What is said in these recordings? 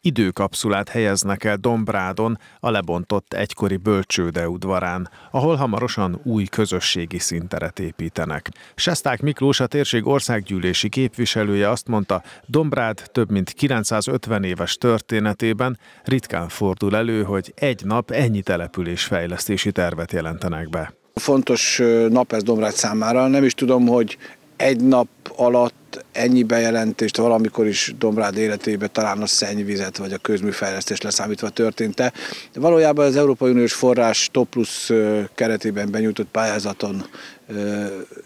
időkapszulát helyeznek el Dombrádon, a lebontott egykori bölcsőde udvarán, ahol hamarosan új közösségi szinteret építenek. Sesták Miklós, a térség országgyűlési képviselője azt mondta, Dombrád több mint 950 éves történetében ritkán fordul elő, hogy egy nap ennyi település fejlesztési tervet jelentenek be. Fontos nap ez Dombrád számára. Nem is tudom, hogy egy nap alatt ennyi bejelentést valamikor is Dombrád életébe talán a szennyvizet vagy a közműfejlesztés leszámítva történt-e. Valójában az Európai Uniós forrás Top Plus keretében benyújtott pályázaton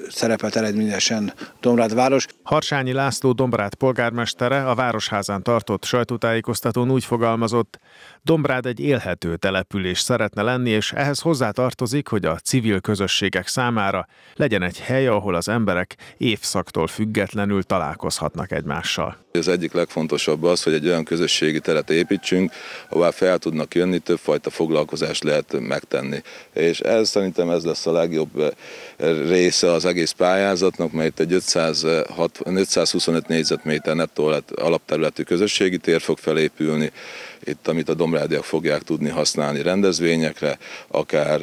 szerepelt eredményesen Dombrád város. Harsányi László Dombrád polgármestere a Városházán tartott sajtótájékoztatón úgy fogalmazott, Dombrád egy élhető település szeretne lenni, és ehhez hozzátartozik, hogy a civil közösségek számára legyen egy hely, ahol az emberek évszaktól függetlenül találkozhatnak egymással. Az egyik legfontosabb az, hogy egy olyan közösségi teret építsünk, ahová fel tudnak jönni, többfajta foglalkozást lehet megtenni. És ez szerintem ez lesz a legjobb része az egész pályázatnak, mert egy 506, 525 négyzetméter nettó alapterületű közösségi tér fog felépülni, itt amit a domrádiak fogják tudni használni rendezvényekre, akár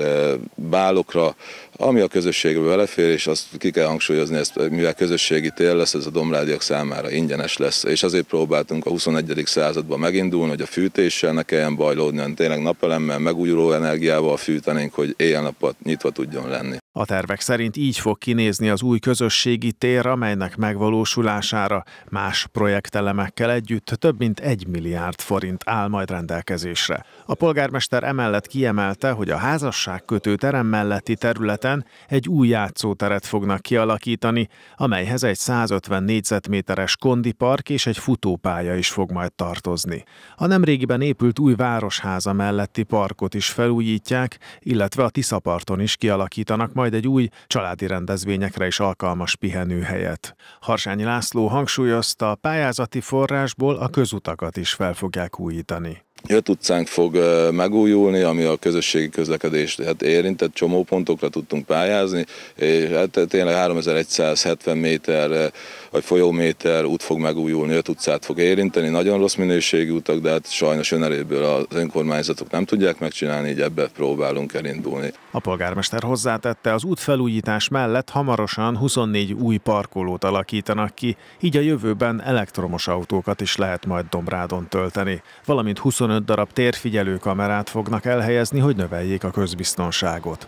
bálokra, ami a közösségbe belefér, és azt ki kell hangsúlyozni, ezt, mivel közösségi tér lesz, ez a domrádiak számára ingyenes lesz, és azért próbáltunk a 21. században megindulni, hogy a fűtéssel ne kelljen bajlódni, hanem tényleg napelemmel, megújuló energiával fűtenénk, hogy éjjel-nappal nyitva tudjon lenni. A tervek szerint így fog kinézni az új közösségi tér, amelynek megvalósulására más projektelemekkel együtt több mint egy milliárd forint áll majd rendelkezésre. A polgármester emellett kiemelte, hogy a házasságkötő terem melletti területen egy új játszóteret fognak kialakítani, amelyhez egy 150 négyzetméteres kondipark és egy futópálya is fog majd tartozni. A nemrégiben épült új városháza melletti parkot is felújítják, illetve a Tiszaparton is kialakítanak majd egy új családi rendezvényekre is alkalmas pihenőhelyet. Harsányi László hangsúlyozta, a pályázati forrásból a közutakat is fel fogják újítani. Öt utcánk fog megújulni, ami a közösségi közlekedést hát érintett, csomópontokra tudtunk pályázni, és hát tényleg 3170 méter vagy folyóméter út fog megújulni, öt utcát fog érinteni, nagyon rossz minőségű utak, de hát sajnos önerőből az önkormányzatok nem tudják megcsinálni, így ebbe próbálunk elindulni. A polgármester hozzátette, az útfelújítás mellett hamarosan 24 új parkolót alakítanak ki, így a jövőben elektromos autókat is lehet majd Dombrádon tölteni, valamint 25 darab térfigyelő kamerát fognak elhelyezni, hogy növeljék a közbiztonságot.